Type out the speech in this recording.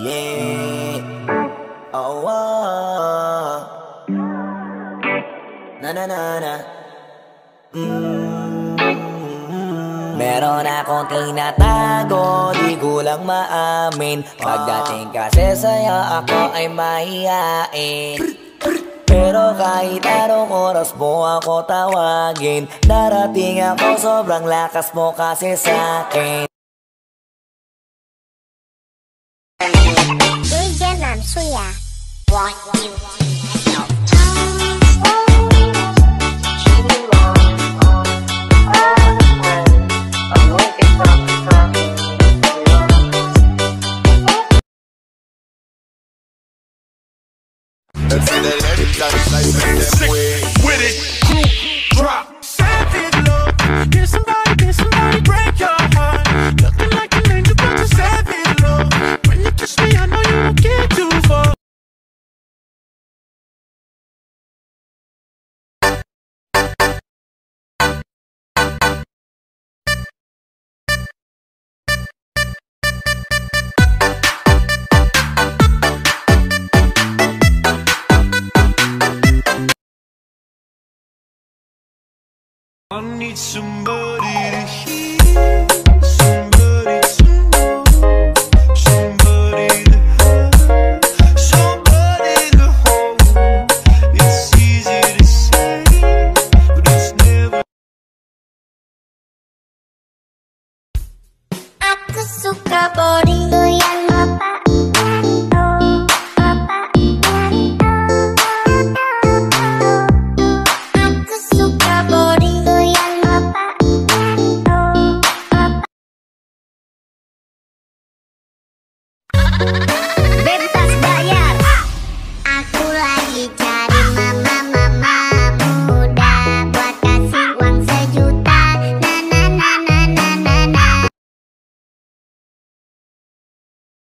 Yeah. Oh, oh. Na na na na. Mm. Meron akong tinatago, di ko lang maamin Pagdating kasi sa'yo, ako ay mahihain Pero kahit anong oras mo ako tawagin Darating ako, sobrang lakas mo kasi sa'kin DJ Mamsuya. Want you. Sick with it. Group drop. I need somebody to hear, somebody to know, somebody to have, somebody to hold. It's easy to say, but it's never. Suka body